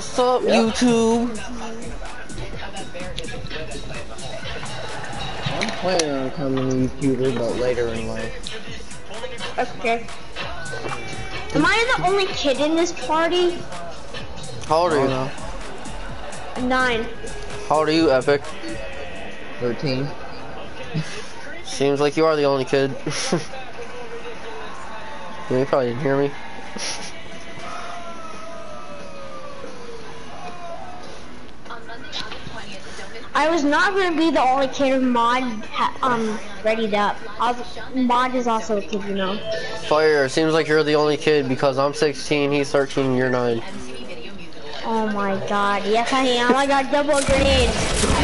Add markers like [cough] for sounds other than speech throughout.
What's up, YouTube? I'm planning on becoming a YouTuber, but later in life. Okay. Am I the only kid in this party? How old are you? now? Nine. How old are you, Epic? 13. Seems like you are the only kid. yeah, [laughs] you probably didn't hear me. I was not gonna be the only kid with mod ha um readied up. I was, mod is also a kid, you know. Fire, seems like you're the only kid because I'm 16, he's 13, you're 9. Oh my god, yes I am. I got double grenades.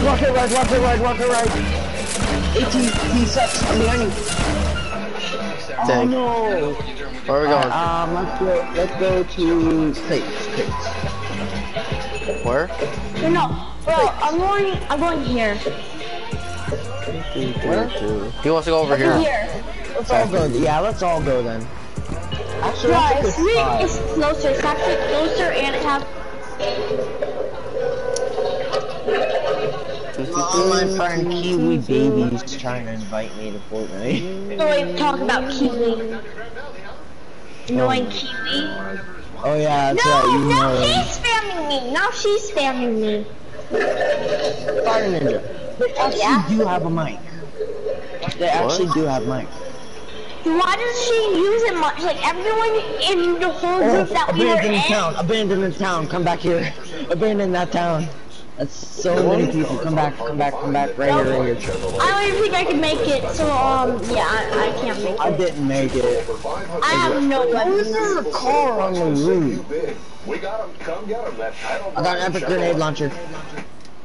Walk it right, walk it right, walk it right. 18, he sucks. I'm behind you. Oh no. Where are we going? Um, let's go, let's go to crates, crates. Where? No, no, bro, I'm going, I'm going here. Where? He wants to go over Over here. here. Let's all go, yeah, let's all go then. Actually, Yeah, it's, good really, it's closer. It's actually closer and it has. Oh, my friend Kiwi Baby's trying to invite me to Fortnite. So we talk about Kiwi. Annoying oh. Kiwi. Oh yeah, that's No, right, you now know. she's spamming me. Now she's spamming me. Fire Ninja. They actually Yeah? do have a mic. They actually do have mic. Why does she use it much? Like everyone in the whole Oh, group that we were abandon the in. town, abandon the town, come back here. Abandon that town. That's so many people. Come back, come back, come back, right here, right here. I don't even think I can make it. So um, yeah, I, I can't make it. I didn't make it. I have no Why is weapons. there a car on the roof? We got him. Come get him. That title I got an epic grenade launcher.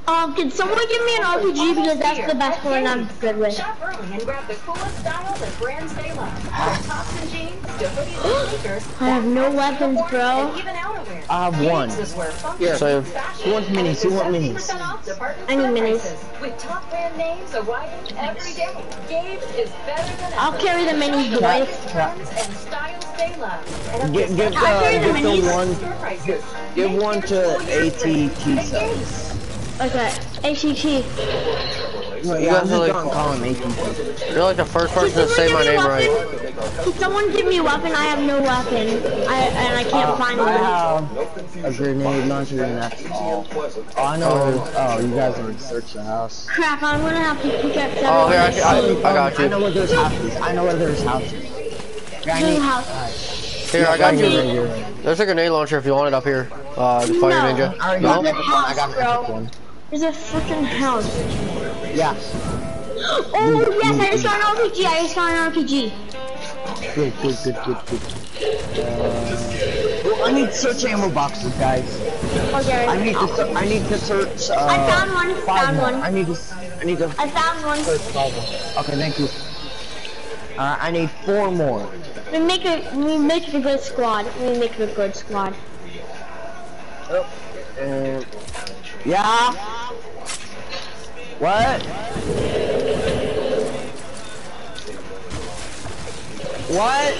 Um, can someone give me an RPG because that's the best one I'm good with. Shop early and grab the coolest styles and brands [sighs] they love. From tops and jeans to hoodies and sneakers. I have no weapons, bro. And even outerwear. I have one. Games is where funky Here. Same. Who wants minis? Who wants minis? 70% off department I need minis. With top brand names arriving every day. Games is better than I'll carry the minis, boys. Trends and styles they love. And up Give, give, uh, carry the give the one, prices. give one to. ATT. Okay, ACT. No, You yeah, I'm guys are like- gonna call him You're like the first person to say my name right. Can someone give me a weapon? I have no weapon. I and I can't find I one. have a grenade launcher and that's all. Oh, I know. where there's- Oh, you guys are in search the house. Crap, I'm gonna have to pick up seven. Oh, here, I, I, I got I know where there's houses. I know where there's houses. Granny. Blue house. Here, I got you. right here. There's a grenade launcher if you want it up here. Uh, the fire No. ninja. I already No? got an epic one. I got an Bro. one. There's a freaking house. Yeah. Oh yes, I just got an RPG. I just got an RPG. Good, good, good, good, good. Uh, well, I need search ammo boxes, guys. Okay. I need to. I need to search. Uh, I found one, five found more. one. I need to. I need to I found one. search five more. Okay, thank you. Uh, I need four more. We make a we make a good squad. We make a good squad. Uh, yeah. What? What?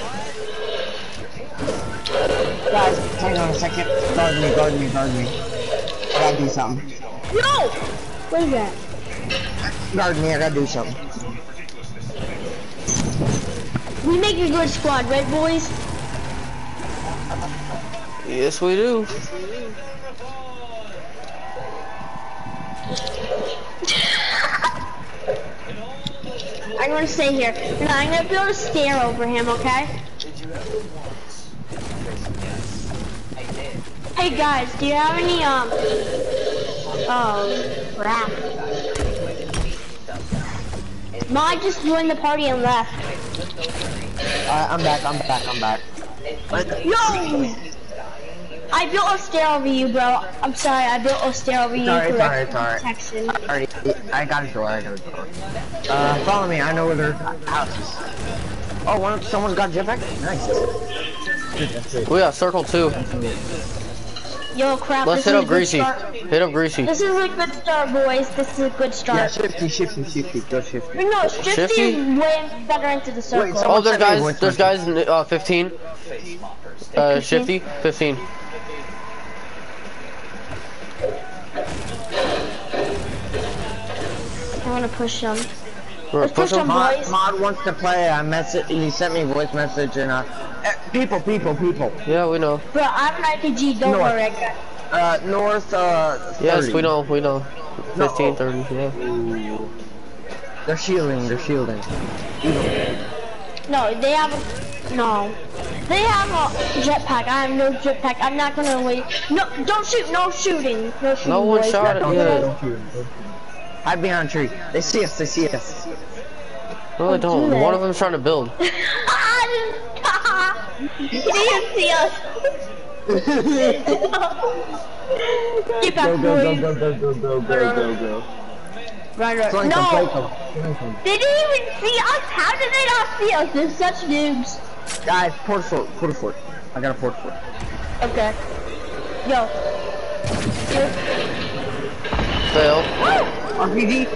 Guys, hang on a second. Guard me, guard me, guard me. I gotta do something. No! What is that? Guard me, I gotta do something. We make a good squad, right, boys? Yes, we do. I'm gonna stay here. No, I'm gonna build a to stare over him, okay? Hey guys, do you have any um? Oh crap! Ma just joined the party and left. Alright, I'm back, I'm back, I'm back. No! I built a stair over you, bro. I'm sorry, I built a stair over you Sorry, sorry, sorry. protection. Alright, I got a door, I got a door. Uh, follow me, I know where their houses. Oh, one, someone's got jetpack? Nice. Good, that's it. We got circle two. Yo, crap. Let's hit is up Greasy. Hit up Greasy. This is a good start, boys. This is a good start. Yeah, shifty, shifty, shifty, go shifty. But no, Shifty, Shifty? is way better into the circle. so- Oh, there's Someone sent me a guys. There's guys. Uh, 15. Uh, 15? Shifty. 15. Want to push them. We're Let's push pushing. them. Mod, Boys. Mod wants to play. I message. He sent me a voice message and uh, eh, people, people, people. Yeah, we know. Bro, I'm an RPG. Don't North. worry. Uh, north. Uh, Yes, we know. We know. No. 15, 30, yeah. They're shielding. They're shielding. No, they have. A, no, they have a jetpack. I have no jetpack. I'm not gonna wait. No, don't shoot. No shooting. No shooting. No one boys. shot it yet. Hide behind a tree. They see us. They see us. No, they do don't. they? One of them's trying to build. [laughs] see us, see us. [laughs] Get back, boys. go, go, go, go, go, go. go, go. Right, right. Flank them, flank No, them. they didn't even see us. How did they not see us? They're such noobs. Guys, port fort, port fort. I got a port fort. Okay. Yo. Yo. Fail. [gasps] RPG.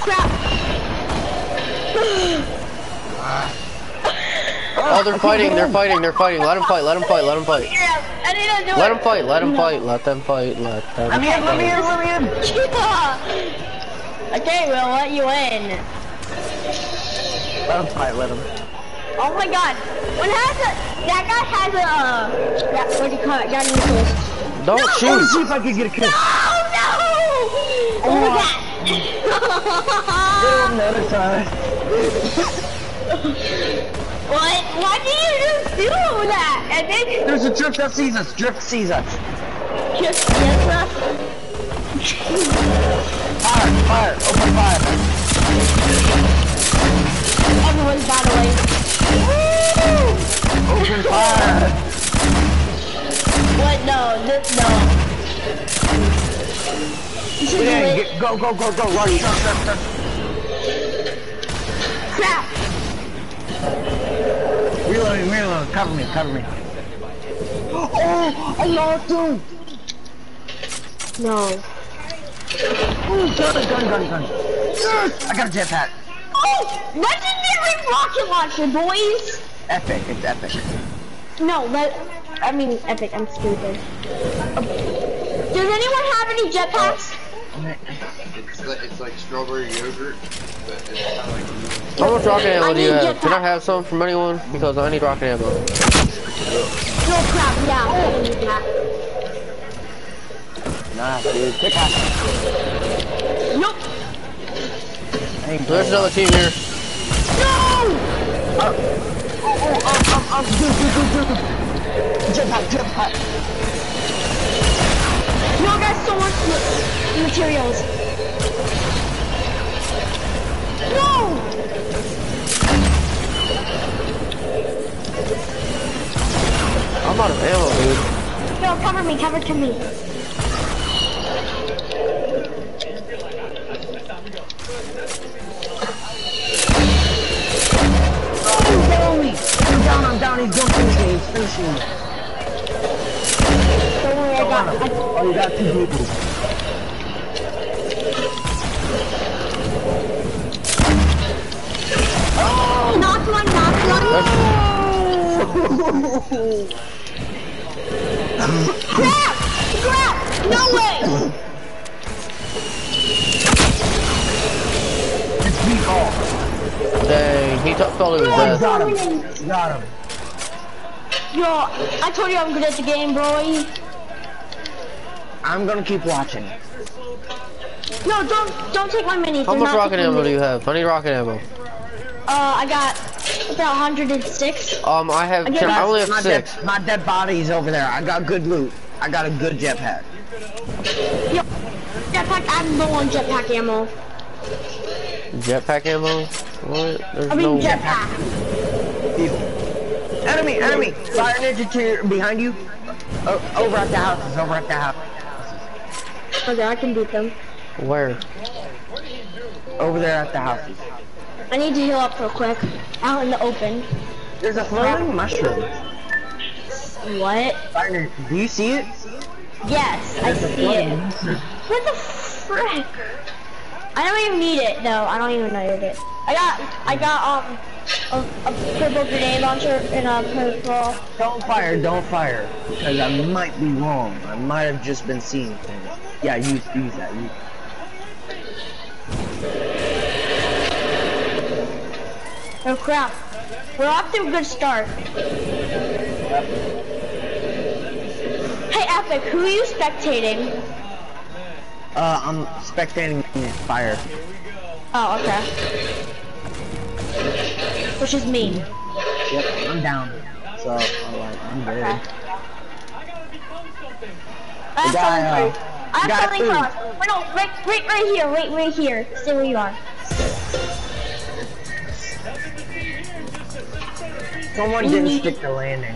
Crap. [sighs] Oh, they're fighting. They're fighting. They're fighting. Let them fight. Let them fight. Let them fight. Yeah, I need to do Let them fight. Let them fight. Let them fight. Let them Let me in, let me in, let me in. [laughs] Yeah. Okay, we'll let you in. Let him fight, let him. Oh my god. When has a that guy has a uh that what do you call it? Got an Don't [laughs] Let's shoot. see if I can get a kill. Oh! What was that? Another time. what? Why did you just do that? And then There's a drift that sees us. Drift sees us. just yes, us. Fire, fire, open fire. Everyone's battling. Open fire. What? No, this no. You should do Yeah, it. get, go, go, go, go. Rush, rush, rush, rush. Crap. Reloading, reloading. Cover me, cover me. Oh, I lost him. No. Ooh, gun, gun, gun, gun. Yes, I got a jetpack. Oh, legendary rocket launcher, boys. Epic, it's epic. No, let. I mean, epic. I'm stupid. Does anyone have any jetpacks? It's like, it's like strawberry yogurt, but it's kind of like How much rocket ammo do you have? Can I have some from anyone? Because I need rocket ammo. No crap. Yeah, I need that. Nah, dude. Pick up. Nope. There's another team here. No. Oh, oh, oh, oh, do, do, do, do. Jetpack, jetpack. No, I got so much ma- materials. No. I'm out of ammo, dude. No, cover me. Cover to me. Me. I'm down, I'm down. He's going to me. He's finishing. Don't worry, I got. I, Oh, you got two people. Crap! Crap! No way! It's me all. Dang, he t- fell to his death. Got him. Got him. Yo, I told you I'm good at the game, bro. I'm gonna keep watching. No, don't don't take my minis. How They're much rocket taking ammo do you have? I need rocket ammo. Uh, I got about 106. Um, I have. Okay, I only my have six. Dead, my dead body's over there. I got good loot. I got a good jetpack. Yo, jetpack. I'm low on jetpack ammo. Jetpack ammo? What? There's I mean no. jetpack. People. Enemy, enemy! Fire ninja to your, behind you. O over at the houses, over at the house. Okay, I can beat them. Where? Over there at the houses. I need to heal up real quick. Out in the open. There's a floating mushroom. What? Do you see it? Yes, I see it. What the frick? I don't even need it though. I don't even need it. I got, I got um, a, a purple grenade launcher and a purple. Don't fire, don't fire. Because I might be wrong. I might have just been seeing things. Yeah, use, use that. Oh crap. We're off to a good start. Hey Epic, who are you spectating? Uh, I'm spectating fire. Oh, okay. Which is me. Yep, I'm down. So, alright, I'm good. Okay. I have guy, something for you. uh, I have something for us. Wait, no, right, right, right here, right, right here. Stay where you are. Someone didn't stick the landing.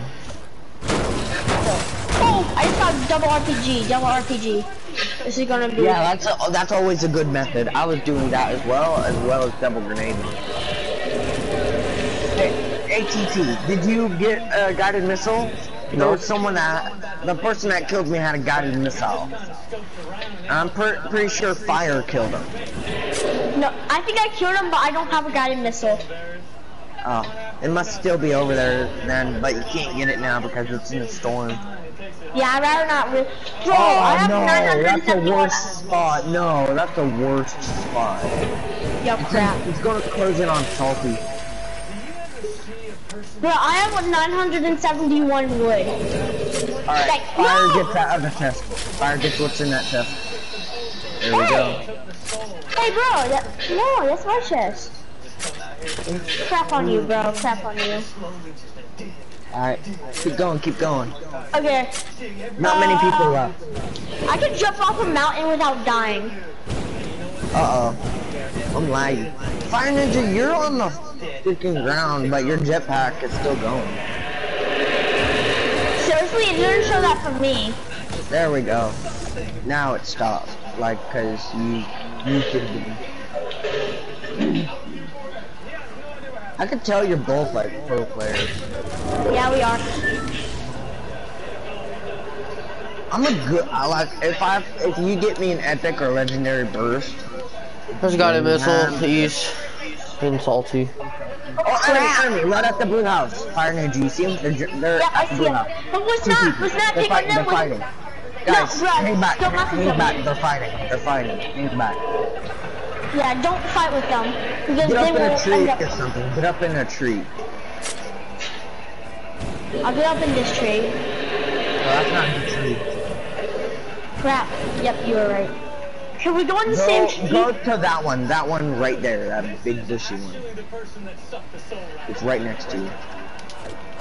Oh, I just got double RPG, double RPG. This is gonna be. Yeah, that's a, that's always a good method. I was doing that as well, as well as double grenade. Hey, ATT, did you get a guided missile? There No. was someone that, the person that killed me had a guided missile. I'm per pretty sure fire killed him. No, I think I killed him, but I don't have a guided missile. Oh, it must still be over there then, but you can't get it now because it's in a storm. Yeah, I'd rather not risk. Bro, oh I have no, that's the worst spot. No, that's the worst spot. Yo, crap. It's gonna close in on salty. Bro, I have 971 wood. Alright, Like, fire no! gets that other chest. Fire gets what's in that chest. There we go. Hey, bro, that, no, that's my chest. Crap on you, bro. Crap on you. Alright, keep going, keep going. Okay, Not many people Uh, left. I can jump off a mountain without dying. Uh oh. I'm lagging. Fire Ninja, you're on the freaking ground, but your jetpack is still going. Seriously, it didn't show that for me. There we go. Now it stopped. Like, cause you, you should be. I could tell you're both like pro players. Yeah, we are. I'm a good. I like if I if you get me an epic or legendary burst. There's got a missile to east. In salty. Oh, enemy, enemy, right at the blue house. Fire ninja, you see them? They're, ju- they're Yeah, I at the see blue it. house. But let's not, people. let's not They're take on fighting. They're fighting. Guys, bro, hang back. don't mess with Hang back. They're fighting. They're fighting. Hang back. Yeah, don't fight with them. Because Get they up in a tree up. or something. Get up in a tree. I'll get up in this tree. No, that's not the tree. Crap. Yep, you were right. Can we go in the Go, same tree? go to that one. That one right there. That big bushy one. It's right next to you.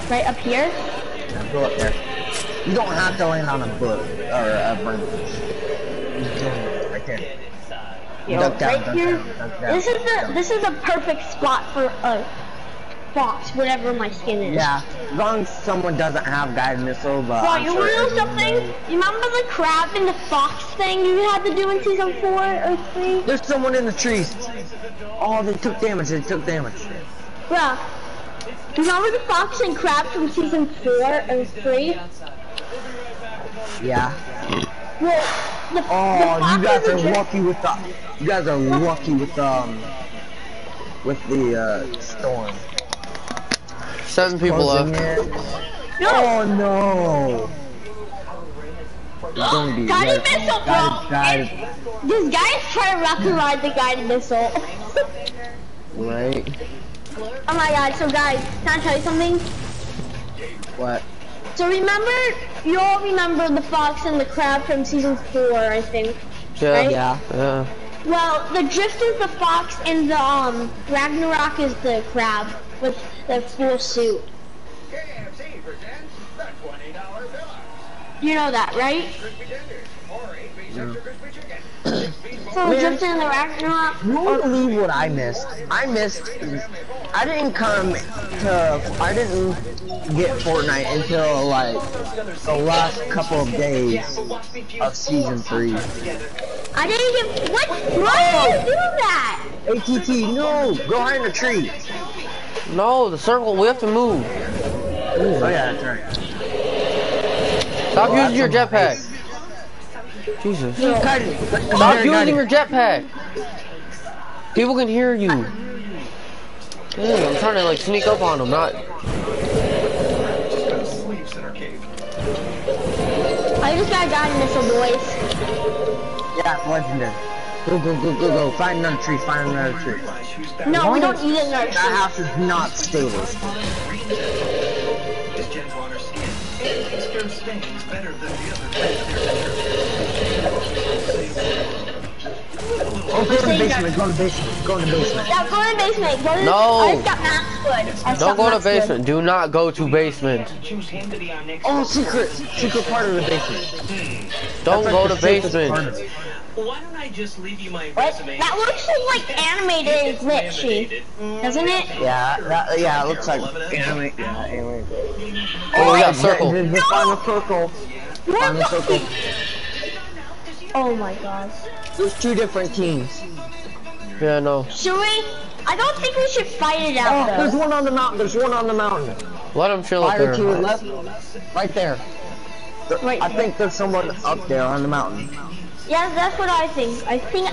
Right up here? Now go up there. You don't have to land on a book or a branch. Right there. Yo, Duck down, right duck here. down, duck down, This is the this is a perfect spot for a fox, whatever my skin is. Yeah, as long as someone doesn't have guided missile, but uh, Bro, I'm you sure wanna know something? knows. You remember the crab and the fox thing you had to do in season four or three? There's someone in the trees. Oh, they took damage. They took damage. Bruh. You remember the fox and crab from season four or three? Yeah. Well, the, the Oh, fox you guys are lucky with the. You guys are lucky with um. With the uh, storm. Seven people Closing left. in. No. Oh no. It's gonna be Guided right- missile, bro. Guided, guided, This guy is trying to rocket ride the guided missile. right? oh my god, so guys, can I tell you something? What? So remember, you all remember the fox and the crab from season four, I think. Yeah. Right? Yeah. Yeah. Well, the drift is the fox and the um Ragnarok is the crab with the full suit. KFC presents the $20 bill. You know that, right? Crispy tenders or 8 piece extra crispy chicken. Six piece So Man. drift and the Ragnarok. You won't believe what I missed. I missed. I didn't come to. I didn't get Fortnite until like the last couple of days of season three. I didn't get what? Why did you do that? ATT, no, go hide in a tree. No, the circle. We have to move. Oh yeah, that's right. Stop Oh, using your jetpack. Jesus. Stop Stop using your jetpack. People can hear you. Dang, I'm trying to like sneak up on them, not. I just got a guided missile, boys. Yeah, it's legendary. Go, go, go, go, go. Find another tree, find another tree. No, we don't need another That tree. house is not stable. Is Jen's water skin. It takes care stains better than the other Oh, go to the basement, go to the basement, go to the basement. Yeah, go in the basement. Go to No. I just got max wood. I just Don't got go to max wood. basement. Do not go to basement. Choose him to be our next. Oh, secret, secret part of the basement. Don't go to the safest part basement. Why don't I just leave you my What? resume? That looks like animated and glitchy, doesn't it? Yeah, that, yeah, it looks like anime. Yeah, anime. Oh, we got the- circle. The, the final circle. More Final circle. Fucking- Oh my god. There's two different teams. Yeah, no. Should we? I don't think we should fight it Oh, out there's one on the mountain. There's one on the mountain. Let him chill up Fire to your there. left, right there. There- Wait. I think there's someone up there on the mountain. Yeah, that's what I think. I think.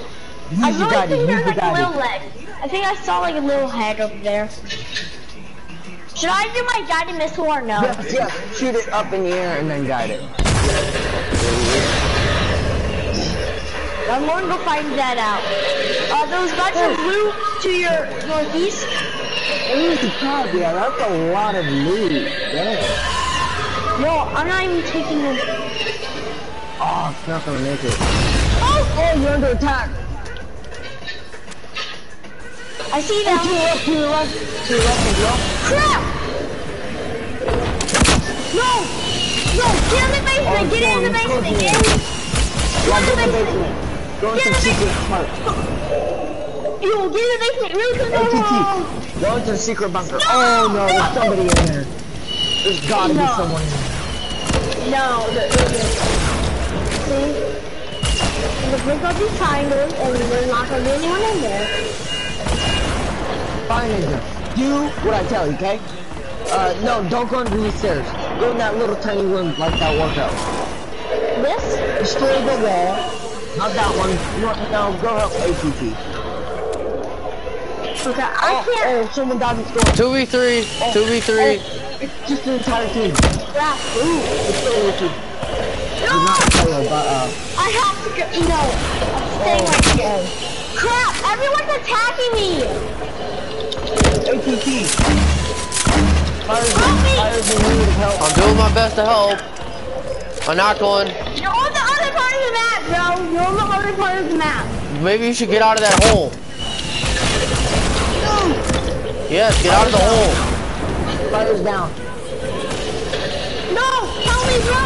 I Use the really guided, think there's the like a little leg. I think I saw like a little head over there. Should I do my guided missile or no? Yes, yes. Shoot it up in the air and then guide it. I'm going to go find that out. Uh, those guys are blue to your northeast. Where's the crowd? Yeah, that's a lot of loot. Damn. No, I'm not even taking them. Oh, it's not gonna make it. Oh, Oh, you're under attack. I see Oh, them. to your left, to your left, to your left as well. Crap! No! No! Get in the basement! Get in the basement! Get in! Yeah, Get in the the basement! Go into the secret part. Yo, get in the basement! Really quick! ATT. Go into the secret bunker. Oh no, there's somebody in there. There's gotta be someone in there. No, the, the, the, see? The break up these triangles and there's not gonna be anyone in there. Fine, Ninja. Do what I tell you, okay? Uh, no, don't go under these stairs. Go in that little tiny room like that workout. This? Destroy the wall. Not that one. No, no go help ATT. Okay, I Oh, can't. oh, someone died in the storm. 2v3. 2v3. Oh, it's just an entire team. Crap. Ooh, it's still a team. No! Not solo, but uh, I have to go. No, I'm staying right here. Crap! Everyone's attacking me! ATT. Help me! fires in need of help. I'm doing my best to help. I knocked one. You're on the other part of the map, bro. You're on the other part of the map. Maybe you should get out of that hole. Yes, get out of the hole. Fires down. No! Help me, bro!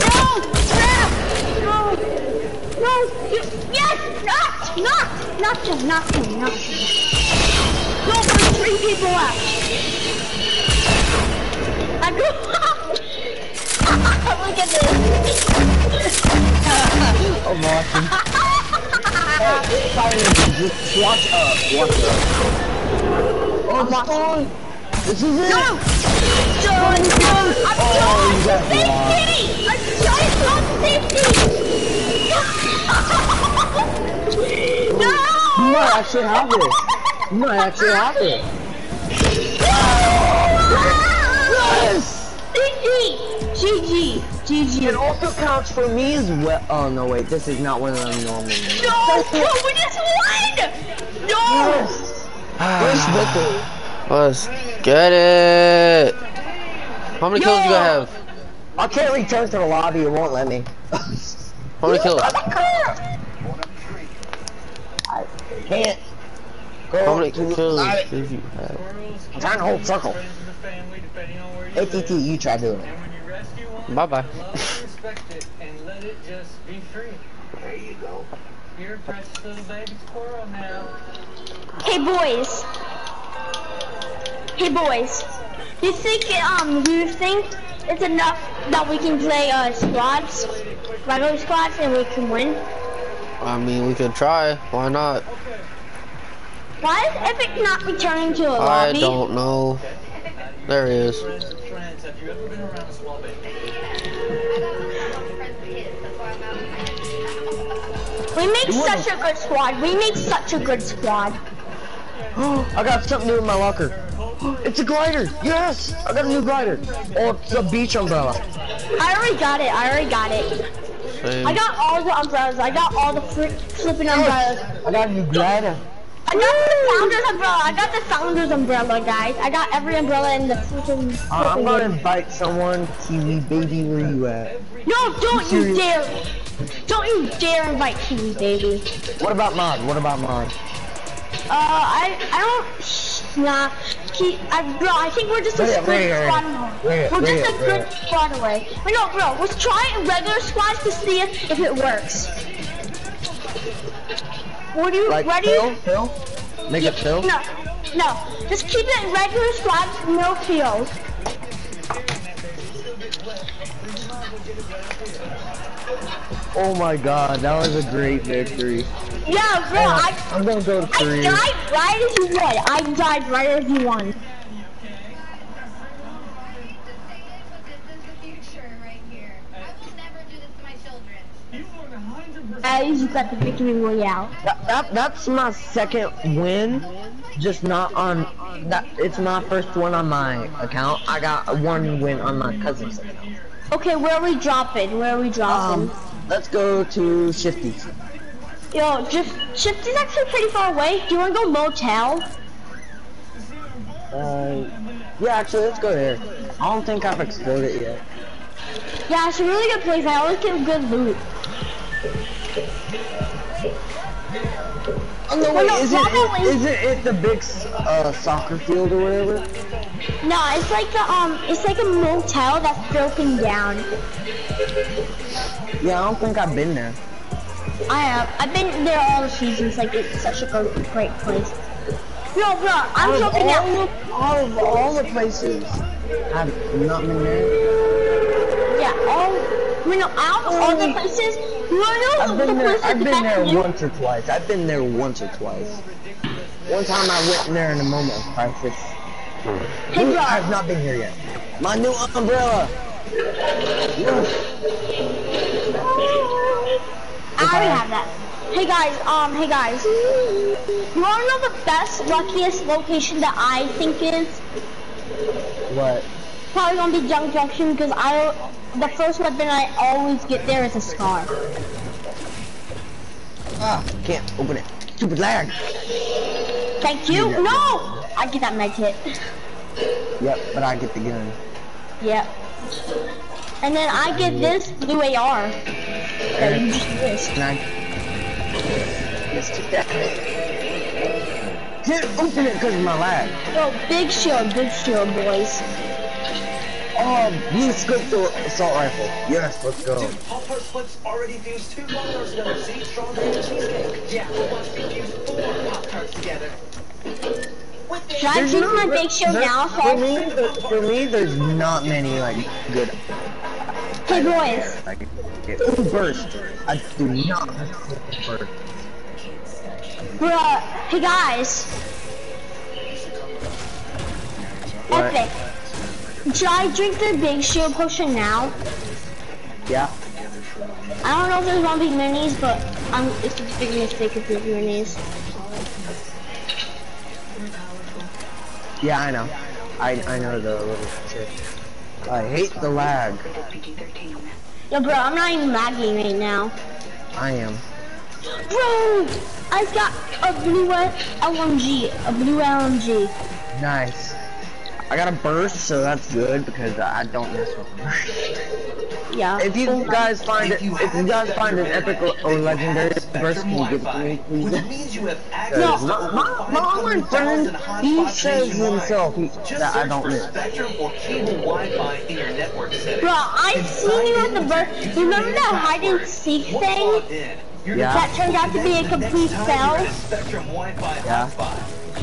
No! Crap! No! No! You, yes! Not! Not! Not him! Not him! Not him! No, there's three people left. I go. [laughs] Look at this. Oh, Martin. Ninja, just watch up, watch up. Oh, my. This is it. No! John, John! I'm Oh, John! Safety! I'm John on safety! You no! might actually have this. You might actually have it. Yes! GG! GG! GG! It also counts for me as well. Oh, no, wait. This is not one of them normal. No! No, we just won! No! Yes! Where's ah. Let's get it. How many kills you gotta have? I can't return to the lobby. It won't let me. How many kills? I can't. Go How many kills did you have? I'm trying to hold circle. ATT, you try doing it. Bye bye. Love, respect it, and let it just be free. There you go. You're a precious little baby squirrel now. Hey boys. Hey boys. Do you think um you think it's enough that we can play uh squads? Regular squads and we can win? I mean, we could try. Why not? Why is Epic not returning to a I lobby? I don't know. There he is. Baby? We make such a good squad. We make such a good squad. [gasps] I got something new in my locker. [gasps] It's a glider. Yes, I got a new glider. Oh, it's a beach umbrella. I already got it. I already got it. Same. I got all the umbrellas. I got all the fri flipping umbrellas. I got a new glider. I got the founder's umbrella. I got the founder's umbrella, guys. I got every umbrella in the freaking. Uh, I'm flipping gonna game. invite someone. Kiwi baby, where you at? No, don't you dare! Don't you dare invite Kiwi, baby. What about mod? What about mod? Uh, I I don't. Nah, he, I, bro. I think we're just a Wait, wait. squad. Wait, We're just a good squad away. Wait, no, bro. Let's try regular squads to see if, if it works. What do you Like ready? Phil? Phil? Make it Phil? No, no. Just keep it regular squads, no kills. Oh my god, that was a great victory. Yeah, bro. I I'm gonna go to I Korea. died right as you won. I died right as you won. This is the future. I will never to my children. Guys, you got the victory royale. That, that that's my second win, just not on that. It's my first one on my account. I got one win on my cousin's account. Okay, where are we dropping? Where are we dropping? Um, let's go to Shifty's. Yo, just Shifty's actually pretty far away. Do you want to go motel? Uh, yeah, actually, let's go there. I don't think I've explored it yet. Yeah, it's a really good place. I always get good loot. Oh no, wait, no, is it, is it it the big uh, soccer field or whatever? No, it's like the um, it's like a motel that's broken down. Yeah, I don't think I've been there. I have. I've been there all the seasons. Like it's such a great place. Yo, bro, I'm Out of joking all, all of all the places, I've not been there. Yeah, all. I mean, no, out of all the places, you wanna know I've the been there. place I've been there once or twice. I've been there once or twice. One time I went in there in a moment of crisis. Hey, bro. I've not been here yet. My new umbrella. I already have that. Hey guys, um, hey guys. You wanna know the best, luckiest location that I think is? What? Probably gonna be Junk Junction because I, the first weapon I always get there is a scar. Ah, can't open it. Stupid lag. Thank you. No! I get that med kit. Yep, but I get the gun. Yep. And then I get this blue AR. That you just missed. And I. Let's take that. Can't open it because of my lag. Yo, big shield, big shield, boys. Oh, blue scope to assault rifle. Yes, let's go. Pop Tart Slips already fused two Pop-Tarts together. See? Strawberry and cheesecake. Yeah, but once we fuse four Pop-Tarts together. With the Should I choose my big shield now? For me, there- for me, there's not many like good. Hey boys. Like, ooh, burst. I do not burst. Bruh, hey guys. What? Epic. Should I drink the big shield potion now? Yeah. I don't know if there's gonna be minis, but I'm, it's a big mistake if there's minis. Yeah, I know. I I know the little trick. I hate the lag. Yo, bro, I'm not even lagging right now. I am. Bro, I've got a blue LMG, a blue LMG. Nice. I got a burst, so that's good because I don't mess with burst. Yeah. If you so- guys find it, if you guys find an epic or, or legendary burst, can you give it to me, please? Which means you have access No. to My, my, my online friend, he says nationwide. himself that I don't for miss. Spectrum or cable Wi-Fi in your network settings. Bro, I seen you at the birth. Remember that hide and seek thing? logged in, you're Yeah. That turned out to be a complete next time you're fail. at a Spectrum Wi-Fi Yeah.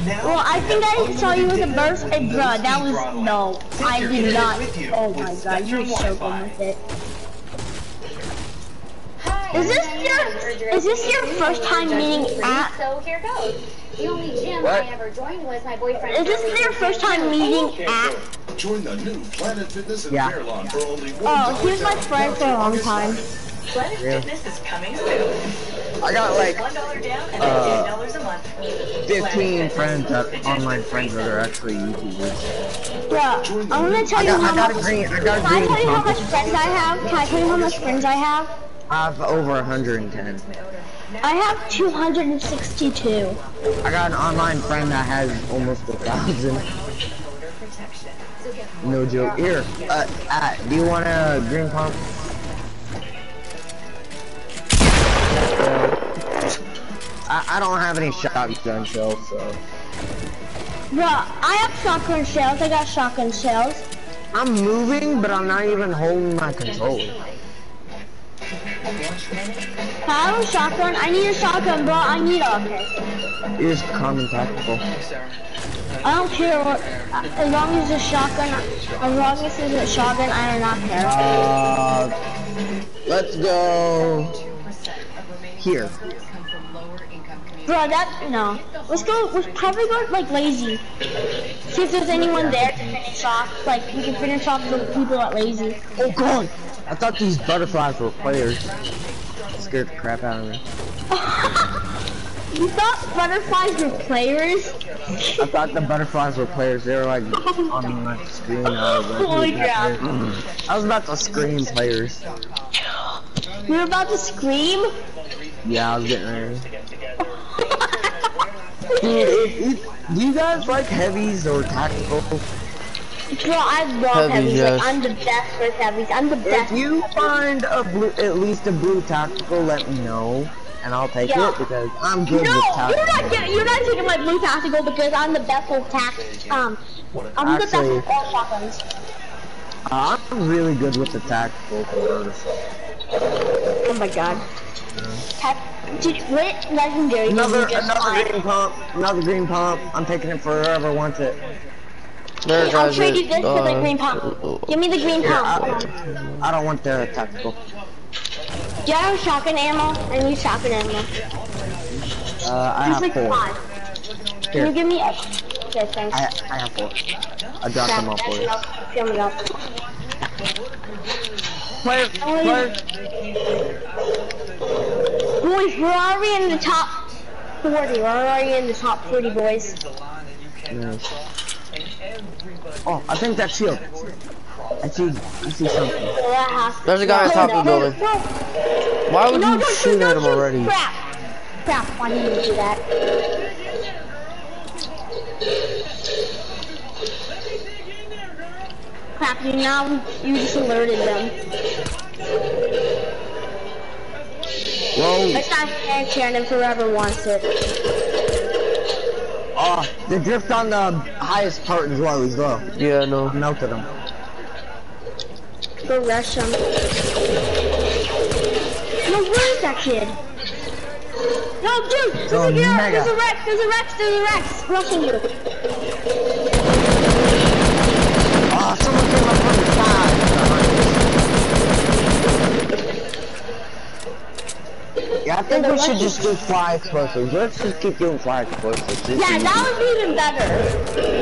Hotspot. Now, Well, I think I saw you with a burst, and bro, that was no. I did not. Oh my god, you're so good with it. Hi, Is this your is this your first time meeting at? So here goes. The only gym What? I ever joined was my boyfriend. Is this your first time meeting at? Join the new Planet Fitness and Yeah. Fairlawn for only oh, one Oh, he was my friend for a long time. Planet Yeah. Fitness is coming soon. I got like One dollar down and Uh, ten dollars a month. 15 friends that online friends that are actually YouTubers. Bro, I'm gonna tell I you got, how I much. green, I got Can I tell you how much friends I have? Can I tell you how much friends I have? I have over 110. I have 262. I got an online friend that has almost a thousand. No joke. Here, uh, uh, do you want a green pump? I, I don't have any shotgun shells, so. Bro, I have shotgun shells. I got shotgun shells. I'm moving, but I'm not even holding my controller. I have a shotgun. I need a shotgun, bro. I need a. It is common tactical. I don't care what, as long as it's a shotgun, as long as it's a shotgun, I do not care. Uh, let's go here. Bro, that, no. Let's go, we're probably go, like, lazy. See if there's anyone there to finish off, like, we can finish off the people at lazy. Oh god! I thought these butterflies were players. Scared the crap out of me. [laughs] You thought butterflies were players? I thought the butterflies were players. They were like [laughs] oh, on my screen. I was like, Holy crap. [laughs] I was about to scream players. You were about to scream? Yeah, I was getting ready. Dude, if, if, do you guys like heavies or tactical? Bro, I love Heavies, heavies. yes. Like, I'm the best with heavies. I'm the best. If best. you find a blue, at least a blue tactical, let me know, and I'll take Yeah. it because I'm good No, with you're not getting, you're not taking my blue tactical because I'm the best with tac, um, I'm the best with all shotguns. Uh, I'm really good with the tactical. Oh my god. Tac, did, what legendary did Another, you just another green pump, another green pump. I'm taking it for whoever wants it. There, I'll guys. trade you it, this for the uh, green pump. Give me the green Here, pump. I, I don't want the tactical. Do you have shotgun ammo? I need shotgun ammo. Uh, I There's have like four. five. Can Here. you give me a... Okay, thanks. I, I have four. I dropped them off for you. enough. Fill me up. Player, player. Boys, we're already in the top 40. We're already in the top 40, boys. Nice. Oh, I think that's shield. I see, I see something. So that has to There's a guy on top of the building. no, Why would no, you don't shoot don't at him shoot. already? Crap. Crap, why didn't you do that? Crap, you now, you just alerted them. Whoa. This guy's hand cannon forever wants it. Oh, the drift on the highest part is low. He's low. Yeah, no. I melted him. Go rush him. No, where is that kid? No, dude! There's Oh, a girl! mega. There's a Rex! There's a Rex! There's a Rex! Rushing you! Oh, someone came up from the side. Yeah, I think we should just do fly explosives. Let's just keep doing fly explosives. It's Yeah, easy. that would be even better.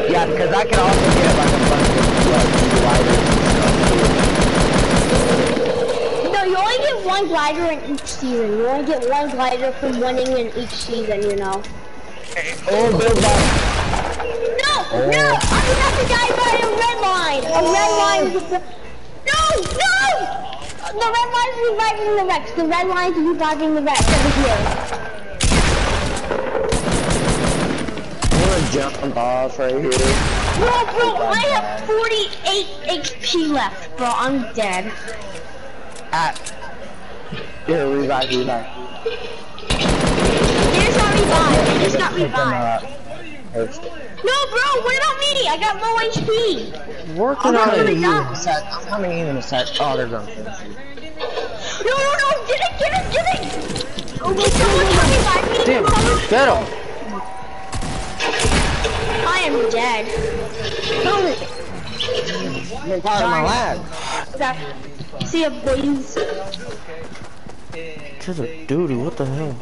Yeah, because I can also get like a bunch of gliders and No, you only get one glider in each season. You only get one glider from winning in each season, you know. stuff. Oh, build that. No! No! I'm got the guy by a red line! A red line is a... No! No! The red line is reviving the Rex. The red line is reviving the Rex over here. I'm gonna jump off right here. Bro, bro, I have 48 HP left, bro. I'm dead. At. Here, revive, revive. They just got revived. They just got revived. No, bro, what about me? I got low HP. Working I'm on it. you in a sec. I'm coming in in a sec. Oh, they're gonna. No, no, no, get it, get it, get it. Oh, can someone come revive me? Damn, Someone- get him. I am dead. Kill it. I'm part of my lag. Okay. See ya, boys. To the doo-doo, what the hell?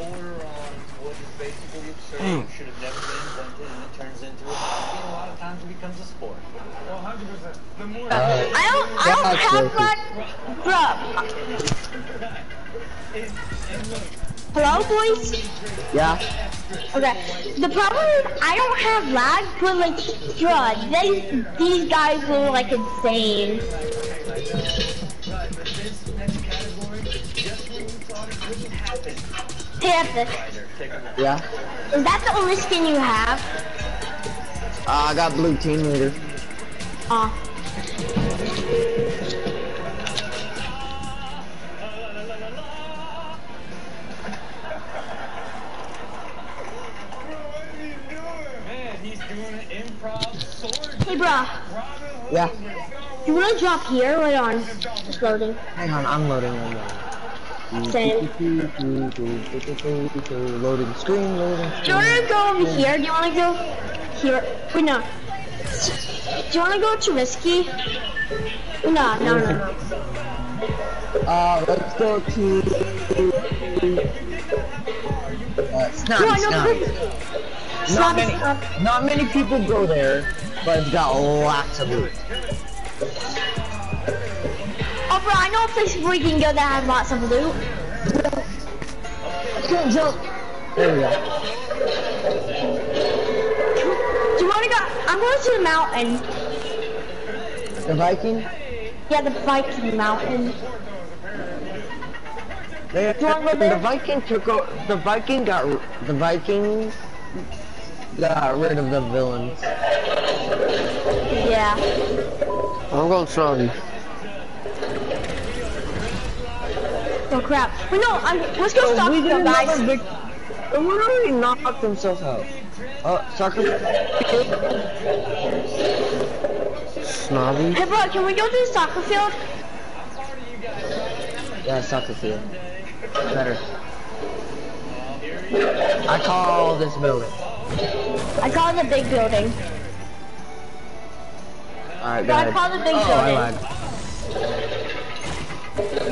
Dang. should have never been invented and it turns into a hobby and a lot of times it becomes a sport. I don't, I don't have lag, bro. Hello, boys? Yeah. Okay. The problem is I don't have lag, but like, bruh, they, these guys were like insane. Epic. Yeah. Is that the only skin you have? Uh, I got blue team leader. Aw. Bruh. Yeah. You wanna drop here? Wait on. Just loading. Hang on, I'm loading. I'm loading. Same. Loading screen, loading Do you wanna go over here? Do you wanna go here? Wait, no. Do you wanna go to risky? No, no, no, no. Uh, let's go to. Uh, Snobby No, Snobby. Not Not many, not many people go there, but it's got lots of loot. Oh, bro, I know a place where we can go that has lots of loot. Can't jump. There we go. Do you wanna go? I'm going to the mountain. The Viking. Yeah, the Viking mountain. They, you wanna go the? Viking took o- the Viking got the Vikings got rid of the villains. Yeah. I'm going snobby. Oh crap. Wait, no, I'm, let's go Oh, stop we did them, another guys. big. Oh, we already knocked themselves out. Oh, soccer. [laughs] Snobby? Hey, bro, can we go to the soccer field? Yeah, soccer field. Better. I call this building. I call the big building. Alright, go I call the big oh, building. I lied.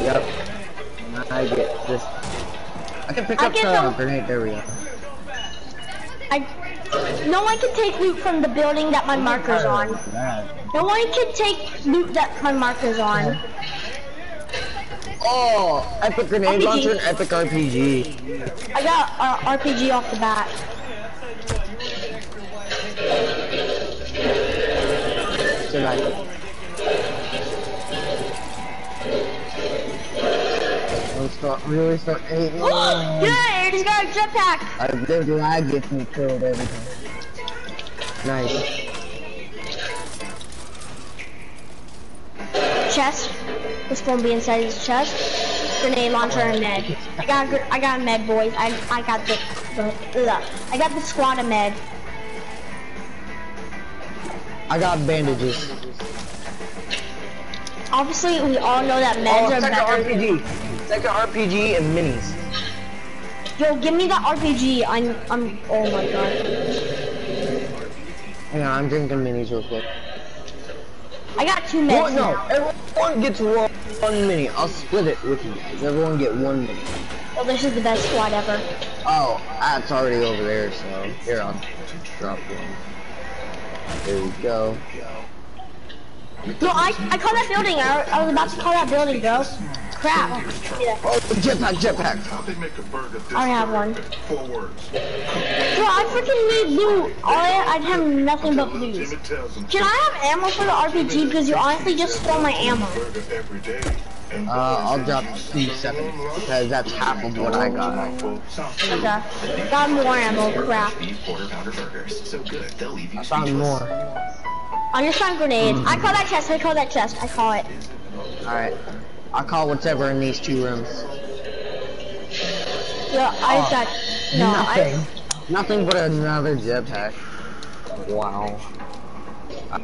Yep. I get this. I can pick I up the grenade. There we go. I, no one can take loot from the building that my marker's on. No one can take loot that my marker's on. Oh, epic grenade RPG. launcher and epic RPG. I got uh, RPG off the bat. So Start, really on. [gasps] yeah, I just got a jetpack. I did lag if you killed everything. Nice. Chest. This won't be inside his chest. Grenade launcher and med. I got a I got a med, boys. I I got the, the ugh. I got the squad of med. I got bandages. Obviously, we all know that meds Oh, are better. RPG. Second RPG and minis. Yo, give me the RPG. I'm I'm. Oh my god. Hang on, I'm drinking minis real quick. I got two meds. What? No, everyone gets one, one mini. I'll split it with you. guys. Everyone get one mini. Oh, this is the best squad ever. Oh, that's already over there, so here I'll drop one. There we go. No, I I call that building. I, I was about to call that building, bro. Crap. Yeah. Oh, jetpack, jetpack. How they make a burger this I have one. Four words. Bro, I freaking need loot. All I, I have nothing but Jimmy blues. Can I have ammo for the RPG? Because you honestly just stole my ammo. burger every day. And Uh, I'll drop two seven because that's half of what I got. Okay. Got more ammo. Crap. quarter pounder burgers. So good, they'll leave you I found more. I just found grenades. I call that chest. I call that chest. I call it. Alright. I'll call whatever in these two rooms. Yeah, I just got. No, Nothing. I. Nothing but another jetpack. Wow.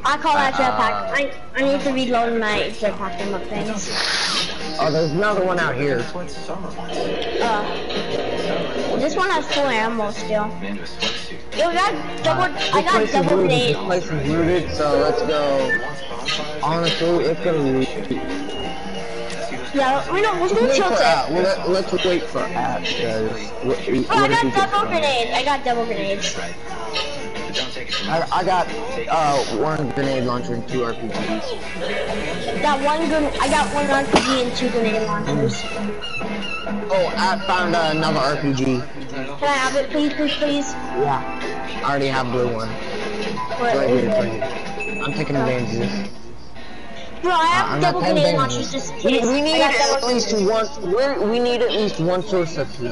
I call that Uh, jetpack. I I need to reload my jetpack and look things. Oh, there's another one out here. Uh, this one has full ammo still. Yo, I got double. I This got double looted. This place is looted, so let's go. Honestly, it's gonna loot. Yeah, we know. Let's go Wait chill for it. At. Well, let, us wait for At because. what- Oh, I what if got double some? grenades. I got double grenades. I, I got uh one grenade launcher and two RPGs. Got one gun. I got one RPG and two grenade launchers. Oh, At found uh, another RPG. Can I have it, please, please, please? Yeah. I already have blue one. Where Right is here for it? you. I'm taking advantage of this. Bro, I I'm have double grenade launchers just We, we need at least one. We're, we need at least one source of heat.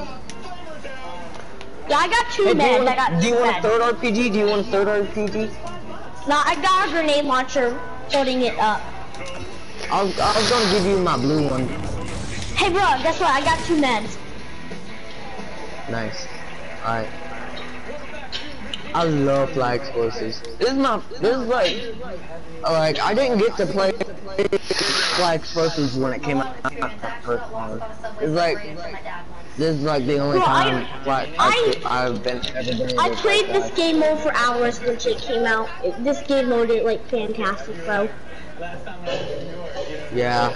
Yeah, I got two Hey, do you meds. want, I got do you want a third RPG? Do you want a third RPG? No, I got a grenade launcher holding it up. I was, I was gonna give you my blue one. Hey, bro, guess what? I got two meds. Nice. Alright. I love fly explosives. This is my, this is like, like, I didn't get to play fly explosives when it came out first. It's like, this is like the only Bro, time I- I, have been ever been I played play this game mode for hours when it came out. It- This game mode is like fantastic, bro. Yeah.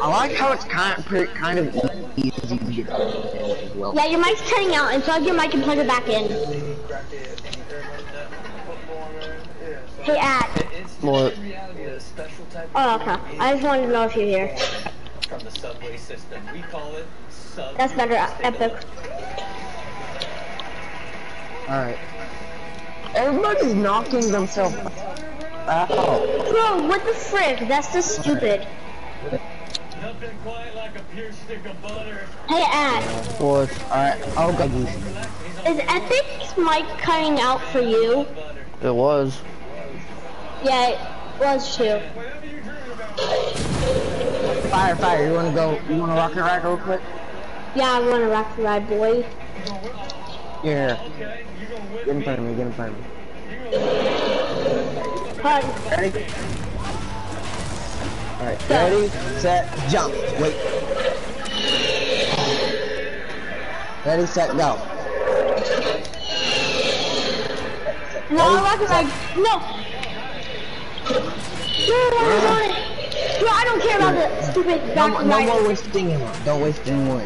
I like how it's kind of, kind of easy to get as well. Yeah, your mic's cutting out, and plug your mic and plug it back in. Hey, Ad. What? Oh, okay. I just wanted to know if you're here. From the subway system, we call it sub. That's better, Epic. Alright. Everybody's knocking themselves out. Bro, what the frick? That's just stupid. Nothing quite like a pure stick of butter. Hey, Ad. What? Alright, I'll go these. Is Epic's mic cutting out for you? It was. Yeah, it was too. Fire, fire, you wanna go, you wanna rock and ride real quick? Yeah, I want to rock the ride, boy. Yeah. Get in front of me, get in front of me. Hug. Ready? Alright, ready, set, jump. Wait. Ready, set, go. No, I rock the ride. No. No, I don't it. Bro, I don't care about the stupid No, rock mo- and no more wasting ammo. Don't waste any more.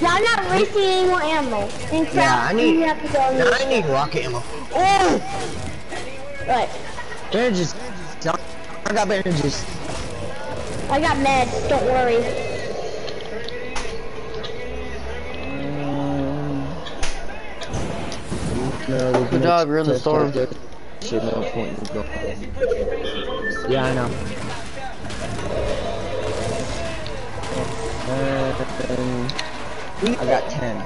Yeah, I'm not wasting any more ammo. In fact, Yeah, I need- you have to go on I need rocket ammo. Oh! Right. Bandages. I got bandages. I got meds, don't worry. No, there's Good no job, you're in the test storm. Shit, no point in going. Yeah, I know. Uh, I got 10.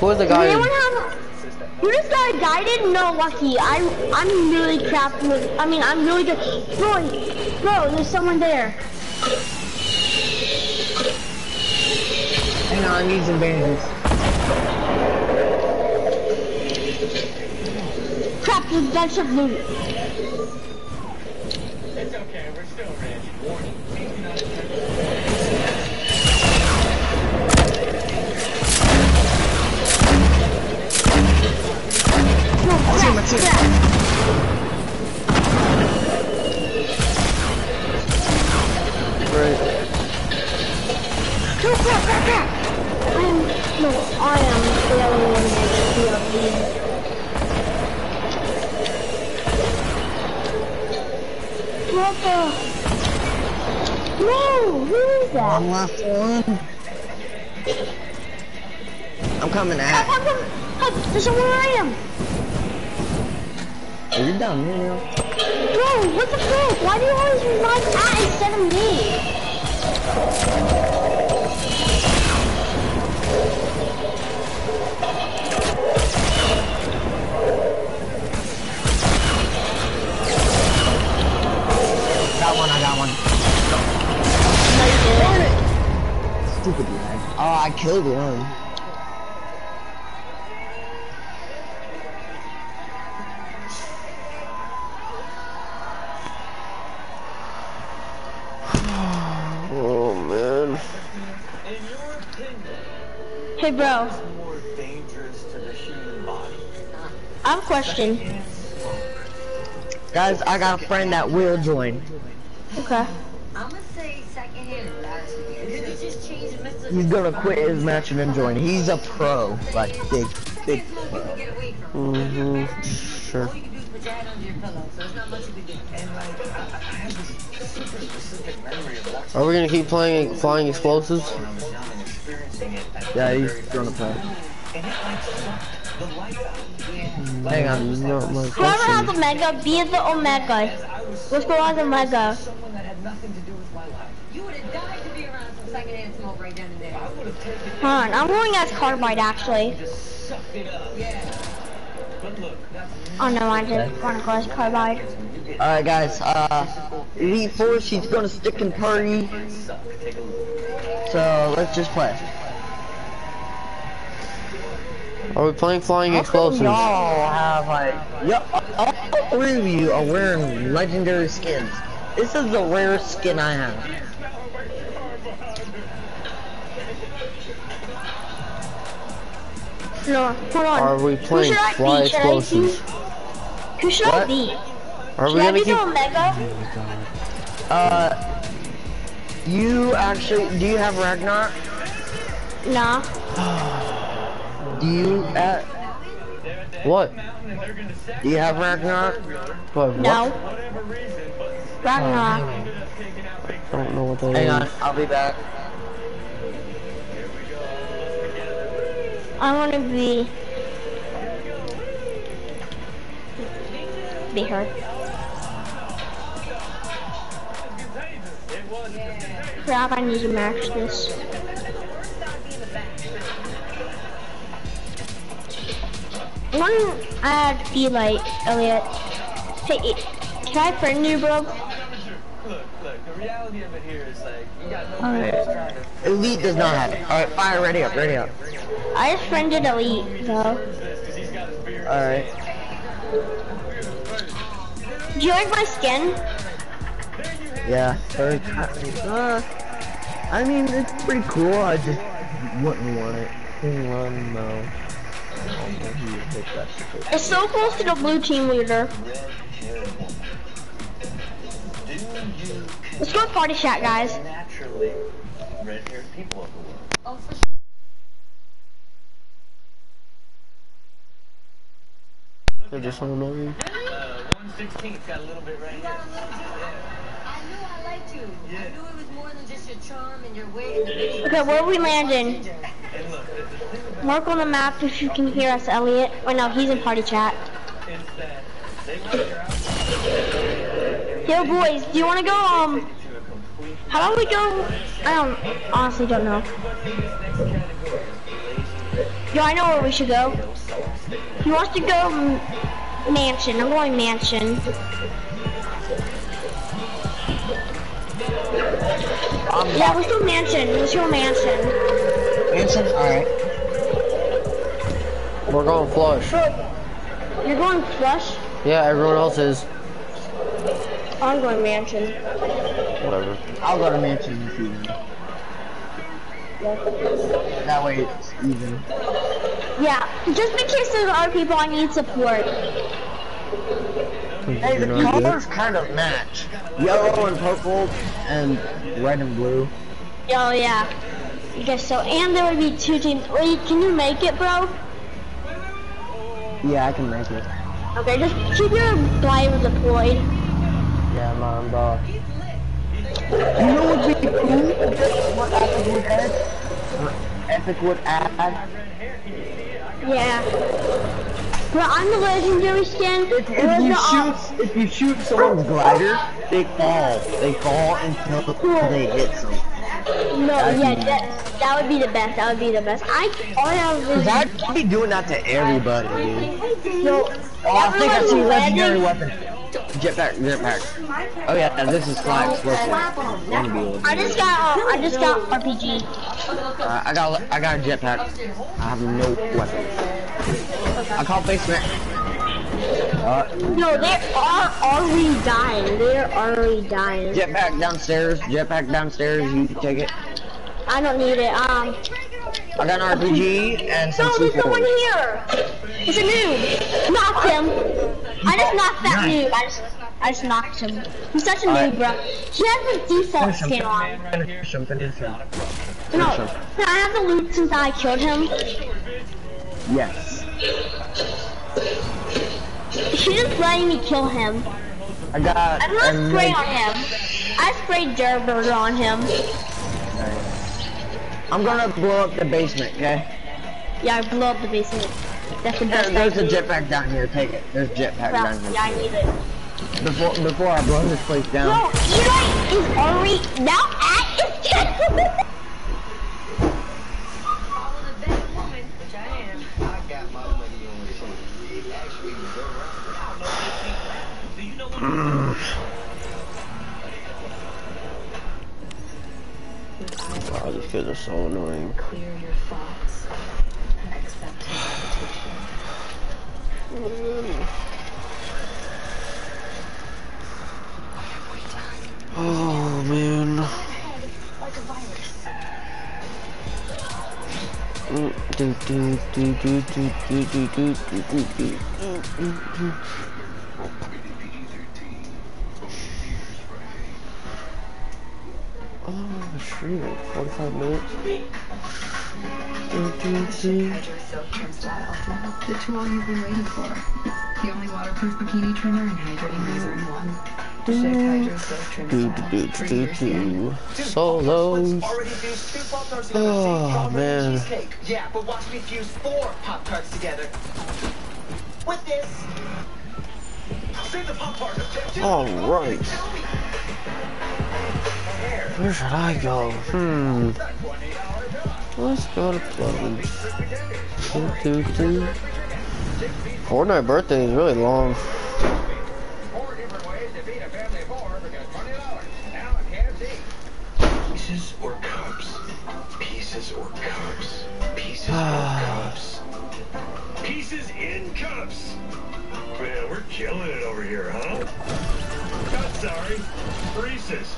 Who was the guy? anyone have? You just got a guided? No, lucky. I'm I'm really crap with. I mean, I'm really good. Bro, bro, there's someone there. Hang on, I'm using bandages. Crap, there's a bunch of loot. It's okay, we're still ready. Warning, please do not attempt No, crap, crap. Right. No, crap, crap, crap. I am, no, I am failing in this DLP. What the? No, who is that? One last one. I'm coming at. come, how, there's someone where I am. Are you down here now? Bro, what the frick? Why do you always revive At instead of me? Stupid lag. Oh, I killed one. [sighs] Oh man. In your opinion, Hey, bro, what's more dangerous to the human body? I have a question. Guys, I got a friend that will join. Okay. I'm gonna say secondhand He's gonna quit his match and then join. He's a pro. Like, big, big pro. Get away from Mm-hmm. Sure. All you can do is put your head under your pillow, so it's not much of a deal. And like, I, I have this super specific memory of watching Are we gonna keep playing flying explosives? when I was young and experiencing it. at Yeah, he's gonna play. time. And it like sucked Hang on. Not my Whoever has question. Omega, be the Omega. Let's go on Omega. Hold on, I'm going as Carbide actually. just sucked it up. Yeah. But look, that's Oh no, I just want to go as Carbide. Alright guys, uh, Elite Four, she's gonna stick and party. suck. Take a look. So let's just play. Are we playing flying How come explosives? Y'all have like, yep, all three of you are wearing legendary skins. This is the rarest skin I have. No, hold on. Are we Who playing should I fly be? Should I be? explosives? Who should I be? Are Should we I gonna be keep? the Omega? Uh, you actually, do you have Ragnar? Nah. Do you, uh, What? do you have Ragnarok? What? what? No. Ragnarok. I don't know what that is. Hang on, I'll be back. I want to be. Be her. Crap, I need to match this. I want to add be like Elliot. Hey, can I friend you, bro? Look, look, the reality of it here is like, you got no Alright. business trying to Elite does not have it. Alright, fire, ready up, ready up. I just friended Elite, though. Alright. Do you like my skin? Yeah, very kind uh, I mean, it's pretty cool, I just wouldn't want it. King Run, no. I don't know who would pick that shit. It's so close to the blue team leader. Let's go party chat, guys. naturally red-haired people of the world. Oh, for They're just so annoying. Uh, 116's got a little bit right here. I knew I liked you. I knew it was more than just your charm and your wit and the video. Okay, where are we landing? And look, the, the thing Mark on the map if you can hear us, Elliot. Oh no, he's in party chat. is that they figure out Yo, boys, do you want to go? Um, to a complete how about we go? I don't honestly don't know. Yo, I know where we should go. He wants to go mansion. I'm going mansion. Yeah, let's go mansion. Let's go mansion. Manson? Alright. We're going flush. You're going flush. Yeah, everyone else is. I'm going mansion. Whatever. I'll go to Mansion with you. That way it's even. Yeah, just in case there's other people I need support. Hey, the You're not good. colors kind of match. Yellow and purple and red and blue. Oh yeah. I guess so. And there would be two teams. Wait, can you make it, bro? Yeah, I can make it. Okay, just keep your glider deployed. Yeah, man, bro. You know what'd be cool? What Epic would add? What Epic would add? Yeah. But I'm the legendary skin. If, if you shoot, if you shoot someone's glider, they fall. They fall until they hit something. no, yeah, that, that would be the best. That would be the best. I all I have is Cause I'd be doing that to everybody, dude. no. Oh, I think I see legendary weapon. Jetpack, jetpack. Oh yeah, this is fly explosive. Wanna be able to I just got uh, I just got RPG. Uh, I got I got a jetpack. I have no weapon. I call basement. Uh, No, they are already dying. They're already dying. jetpack downstairs. Jetpack downstairs. You can take it. I don't need it. Um, I got an RPG and some no, there's someone C4. here. It's a noob. Knocked him. I just knocked that noob. I just, I just knocked him. He's such a noob, bro. He has the default skin on. Him. Finish him. No, can I have the loot since I killed him? Yes. She just letting me kill him. I got. I'm not spraying on him. I sprayed Durrr Burger on him. I'm gonna blow up the basement. Okay. Yeah, I blew up the basement. That's the best There's a jetpack down here. Take it. There's a jetpack down here. yeah, I need it. Before before I blow this place down. No, Eli is already now at his [laughs] [laughs] kids are so annoying. Clear your thoughts. Accept meditation. Oh man. Like a virus. Mm, do, do, do, do, do, do, do, do, do, do, do, do, Oh, shoot. 45 minutes. The tool you've been waiting for. The only waterproof bikini trimmer and hydrating razor in one. Do, do, do, do, do, do. Solos. Oh, man. Yeah, but watch me fuse four Pop-Tarts together. With this. All right. Where should I go? Hmm. Let's go to do. Fortnite birthday is really long. Pieces or cups? Pieces or cups? Pieces or cups? Pieces in cups. Man, we're killing it over here, huh? Sorry. Reese's.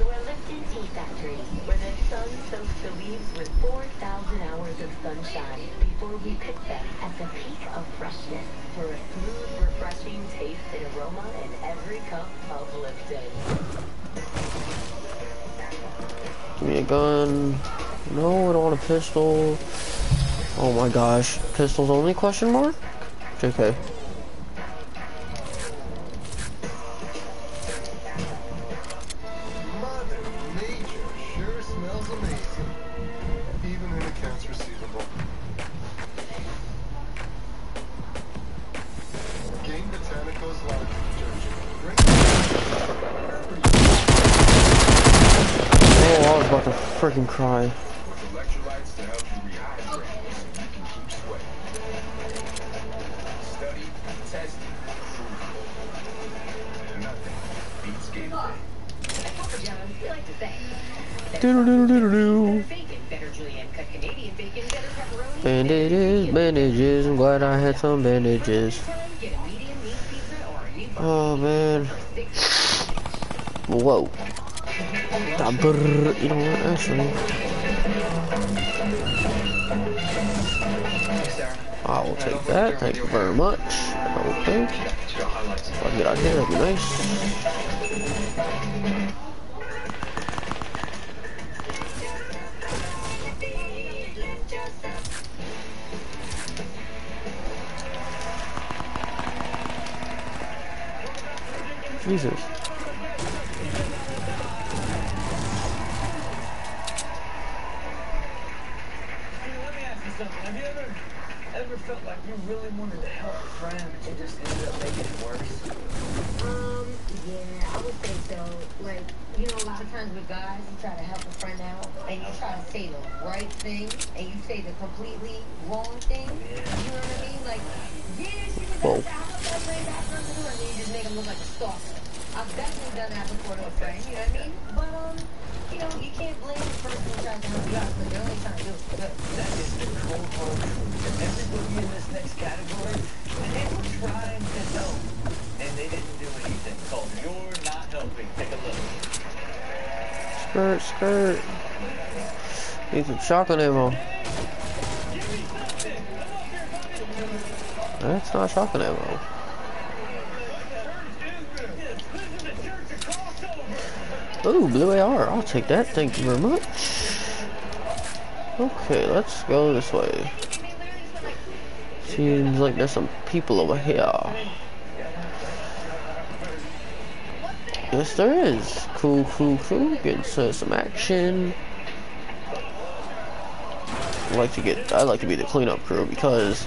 To our Lipton Tea Factory, where the sun soaks the leaves with 4,000 hours of sunshine before we pick them at the peak of freshness for a smooth, refreshing taste and aroma in every cup of Lipton. Give me a gun. No, I don't want a pistol. Oh my gosh. Pistols only question mark? JK. Bandages. I'm glad I had some bandages. Oh man. Whoa. You know what? Actually, I will take that. Thank you very much. Okay. If I get out here, that'd be nice. Jesus. Have you ever, ever felt like you really wanted to help a friend and just ended up making it worse? Um, yeah, I so. Like, you know, a lot of times with guys, you try to help a friend out, and you try to say the right thing, and you say the completely wrong thing. You know what I mean? Like, I've definitely done that before to a friend, you know what I mean? But, um, you know, you can't blame the person to help you out, only trying to do. That is the truth. Everybody in this next category, And they were trying to help, and they didn't do anything. Called you're not helping. Take a look. Skirt, skirt. Need some shotgun ammo. That's not shocking at all. Ooh, blue AR. I'll take that. Thank you very much. Okay, let's go this way. Seems like there's some people over here. Yes, there is. Cool, cool, cool. Getting uh, some action. I like to get. I like to be the cleanup crew because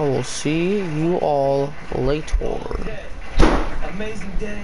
I will see you all later. Amazing day,